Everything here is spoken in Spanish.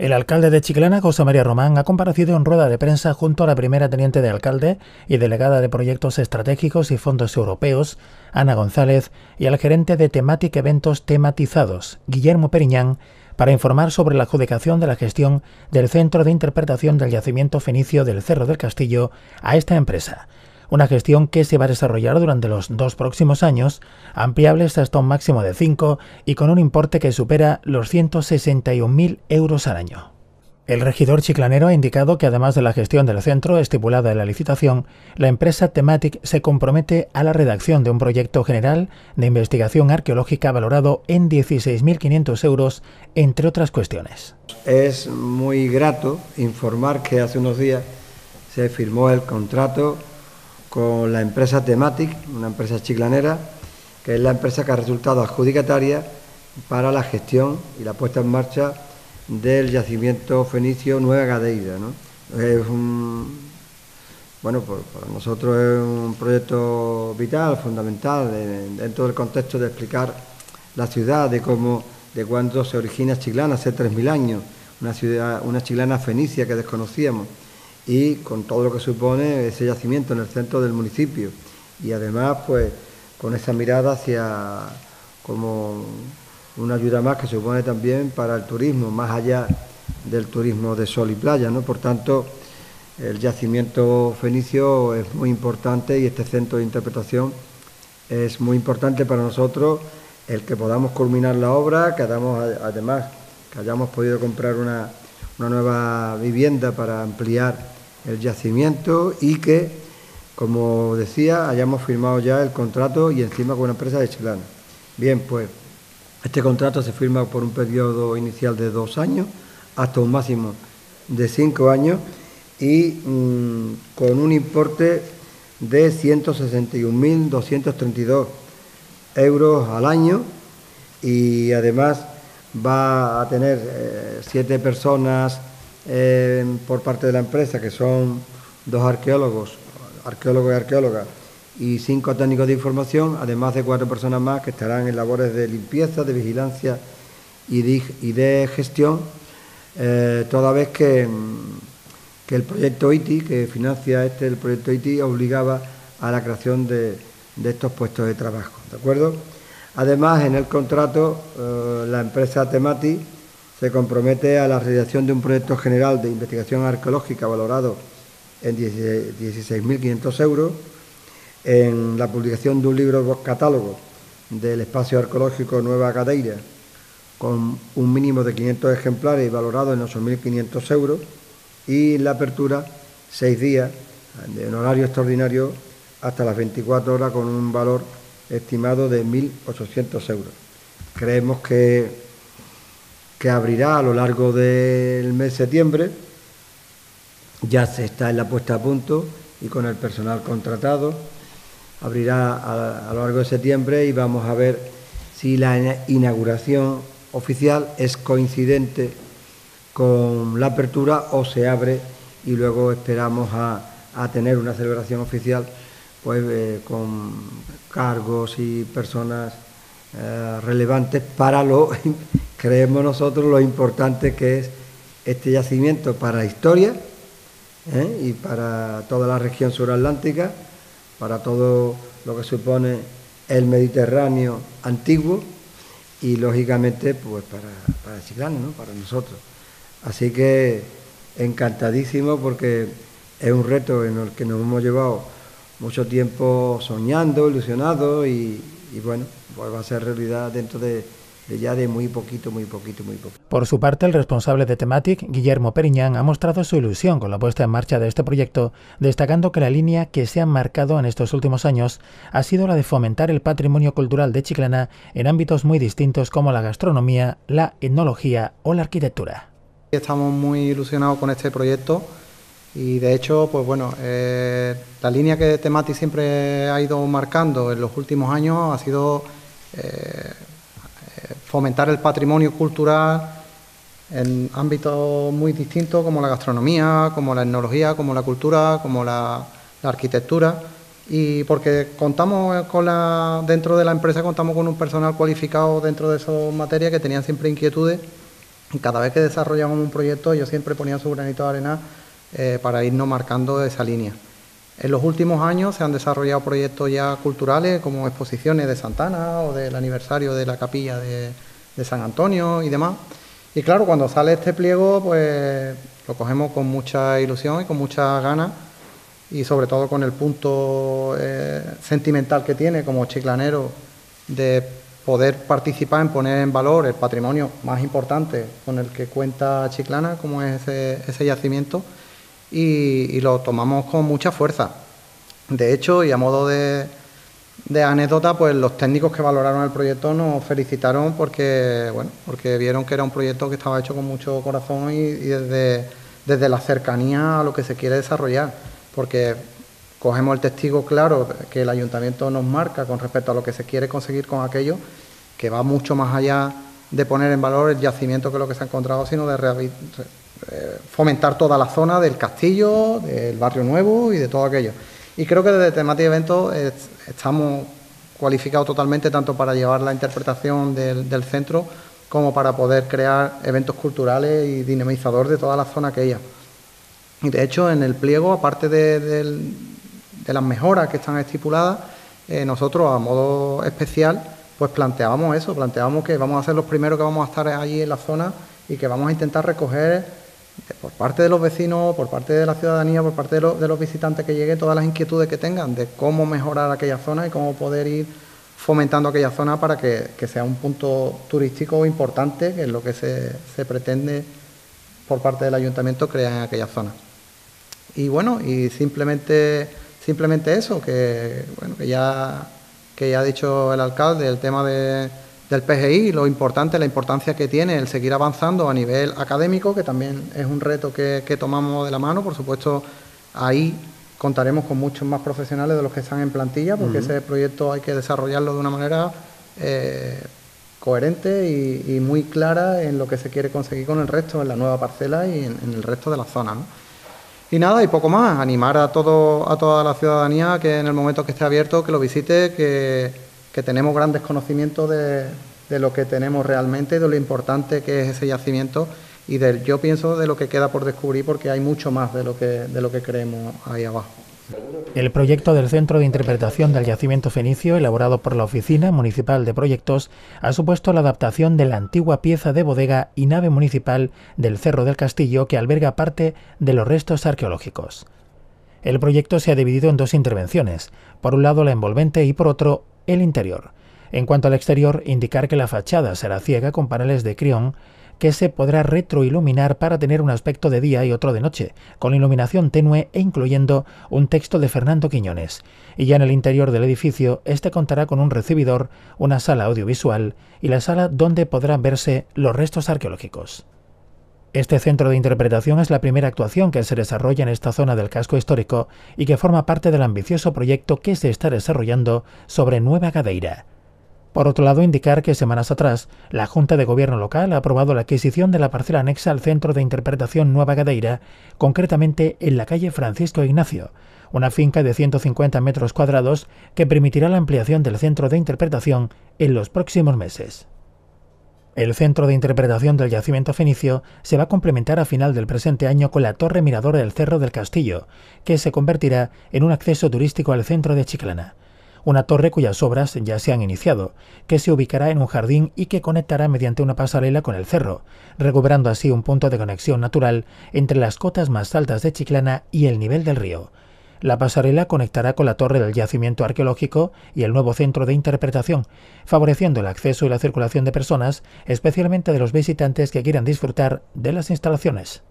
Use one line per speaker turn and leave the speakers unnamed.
El alcalde de Chiclana, José María Román, ha comparecido en rueda de prensa junto a la primera teniente de alcalde y delegada de proyectos estratégicos y fondos europeos, Ana González, y al gerente de Tematic Eventos Tematizados, Guillermo Periñán, para informar sobre la adjudicación de la gestión del Centro de Interpretación del Yacimiento Fenicio del Cerro del Castillo a esta empresa una gestión que se va a desarrollar durante los dos próximos años, ampliables hasta un máximo de 5 y con un importe que supera los 161.000 euros al año. El regidor chiclanero ha indicado que además de la gestión del centro estipulada en la licitación, la empresa Thematic se compromete a la redacción de un proyecto general de investigación arqueológica valorado en 16.500 euros, entre otras cuestiones.
Es muy grato informar que hace unos días se firmó el contrato con la empresa Thematic, una empresa chiclanera, que es la empresa que ha resultado adjudicataria para la gestión y la puesta en marcha del yacimiento fenicio Nueva Gadeira. Es un, bueno, para nosotros es un proyecto vital, fundamental, dentro del contexto de explicar la ciudad, de cómo, de cuándo se origina Chiclana, hace 3.000 años, una ciudad, una chiclana fenicia que desconocíamos y con todo lo que supone ese yacimiento en el centro del municipio y además pues con esa mirada hacia como una ayuda más que supone también para el turismo, más allá del turismo de sol y playa, ¿no? Por tanto, el yacimiento fenicio es muy importante y este centro de interpretación es muy importante para nosotros el que podamos culminar la obra, que además que hayamos podido comprar una, una nueva vivienda para ampliar el yacimiento y que, como decía, hayamos firmado ya el contrato y encima con una empresa de Chilana. Bien, pues este contrato se firma por un periodo inicial de dos años hasta un máximo de cinco años y mm, con un importe de 161.232 euros al año y además va a tener eh, siete personas por parte de la empresa, que son dos arqueólogos, arqueólogos y arqueólogas, y cinco técnicos de información, además de cuatro personas más que estarán en labores de limpieza, de vigilancia y de, gestión, eh, toda vez que, que, el proyecto ITI, que financia este, el proyecto ITI, obligaba a la creación de, estos puestos de trabajo. ¿De acuerdo? Además, en el contrato, eh, la empresa Temati se compromete a la realización de un proyecto general de investigación arqueológica valorado en 16.500 euros, en la publicación de un libro catálogo del espacio arqueológico Nueva Cadeira, con un mínimo de 500 ejemplares y valorado en 8.500 euros, y la apertura seis días en horario extraordinario hasta las 24 horas con un valor estimado de 1.800 euros. Creemos que que abrirá a lo largo del mes de septiembre. Ya se está en la puesta a punto y con el personal contratado. Abrirá a, lo largo de septiembre y vamos a ver si la inauguración oficial es coincidente con la apertura o se abre y luego esperamos a, tener una celebración oficial pues eh, con cargos y personas eh, relevantes para lo creemos nosotros lo importante que es este yacimiento para la historia ¿eh? y para toda la región suratlántica, para todo lo que supone el Mediterráneo antiguo y lógicamente pues para, para Chiclana, ¿no? para nosotros. Así que encantadísimo porque es un reto en el que nos hemos llevado mucho tiempo soñando, ilusionados y, y bueno, pues va a ser realidad dentro de ya de muy poquito, muy poquito, muy poquito.
Por su parte, el responsable de Thematic, Guillermo Periñán, ha mostrado su ilusión con la puesta en marcha de este proyecto, destacando que la línea que se ha marcado en estos últimos años ha sido la de fomentar el patrimonio cultural de Chiclana en ámbitos muy distintos como la gastronomía, la etnología o la arquitectura.
Estamos muy ilusionados con este proyecto y de hecho, pues bueno, eh, la línea que Thematic siempre ha ido marcando en los últimos años ha sido eh, fomentar el patrimonio cultural en ámbitos muy distintos como la gastronomía, como la etnología, como la cultura, como la, arquitectura. Y porque contamos con la dentro de la empresa contamos con un personal cualificado dentro de esas materias que tenían siempre inquietudes. Y cada vez que desarrollamos un proyecto, yo siempre ponía su granito de arena eh, para irnos marcando esa línea. En los últimos años se han desarrollado proyectos ya culturales como exposiciones de Santana o del aniversario de la capilla de, San Antonio y demás. Y claro, cuando sale este pliego, pues lo cogemos con mucha ilusión y con muchas ganas y sobre todo con el punto eh, sentimental que tiene como chiclanero de poder participar en poner en valor el patrimonio más importante con el que cuenta Chiclana, como es ese, yacimiento, y, lo tomamos con mucha fuerza. De hecho, y a modo de, anécdota, pues los técnicos que valoraron el proyecto nos felicitaron porque, bueno, porque vieron que era un proyecto que estaba hecho con mucho corazón y, desde, desde la cercanía a lo que se quiere desarrollar, porque cogemos el testigo claro que el ayuntamiento nos marca con respecto a lo que se quiere conseguir con aquello, que va mucho más allá de poner en valor el yacimiento que lo que se ha encontrado, sino de eh, fomentar toda la zona del castillo, del barrio nuevo y de todo aquello. Y creo que desde temática eventos estamos cualificados totalmente tanto para llevar la interpretación del, centro como para poder crear eventos culturales y dinamizador de toda la zona aquella. Y de hecho, en el pliego, aparte de, las mejoras que están estipuladas, eh, nosotros a modo especial, pues planteábamos eso, planteábamos que vamos a ser los primeros que vamos a estar allí en la zona y que vamos a intentar recoger por parte de los vecinos, por parte de la ciudadanía, por parte de, los visitantes que lleguen, todas las inquietudes que tengan de cómo mejorar aquella zona y cómo poder ir fomentando aquella zona para que, sea un punto turístico importante, que es lo que se, pretende por parte del ayuntamiento crear en aquella zona. Y bueno, y simplemente, simplemente eso, que bueno, que ya, que ya ha dicho el alcalde, el tema de del PGI, lo importante, la importancia que tiene el seguir avanzando a nivel académico, que también es un reto que, tomamos de la mano. Por supuesto, ahí contaremos con muchos más profesionales de los que están en plantilla, porque ese proyecto hay que desarrollarlo de una manera eh, coherente y, muy clara en lo que se quiere conseguir con el resto, en la nueva parcela y en, el resto de la zona. Y nada, y poco más, animar a, todo, a toda la ciudadanía que en el momento que esté abierto, que lo visite, que que tenemos grandes conocimientos de, de, lo que tenemos realmente, de lo importante que es ese yacimiento y de, yo pienso de lo que queda por descubrir porque hay mucho más de lo que, de lo que creemos ahí abajo.
El proyecto del Centro de Interpretación del Yacimiento Fenicio, elaborado por la Oficina Municipal de Proyectos, ha supuesto la adaptación de la antigua pieza de bodega y nave municipal del Cerro del Castillo que alberga parte de los restos arqueológicos. El proyecto se ha dividido en dos intervenciones, por un lado la envolvente y por otro el interior. En cuanto al exterior, indicar que la fachada será ciega con paneles de crión que se podrá retroiluminar para tener un aspecto de día y otro de noche, con iluminación tenue e incluyendo un texto de Fernando Quiñones. Y ya en el interior del edificio, este contará con un recibidor, una sala audiovisual y la sala donde podrán verse los restos arqueológicos. Este centro de interpretación es la primera actuación que se desarrolla en esta zona del casco histórico y que forma parte del ambicioso proyecto que se está desarrollando sobre Nueva Gadeira. Por otro lado, indicar que semanas atrás, la Junta de Gobierno local ha aprobado la adquisición de la parcela anexa al Centro de Interpretación Nueva Gadeira, concretamente en la calle Francisco Ignacio, una finca de 150 metros cuadrados que permitirá la ampliación del centro de interpretación en los próximos meses. El centro de interpretación del yacimiento fenicio se va a complementar a final del presente año con la torre mirador del Cerro del Castillo, que se convertirá en un acceso turístico al centro de Chiclana. Una torre cuyas obras ya se han iniciado, que se ubicará en un jardín y que conectará mediante una pasarela con el cerro, recuperando así un punto de conexión natural entre las cotas más altas de Chiclana y el nivel del río. La pasarela conectará con la torre del yacimiento arqueológico y el nuevo centro de interpretación, favoreciendo el acceso y la circulación de personas, especialmente de los visitantes que quieran disfrutar de las instalaciones.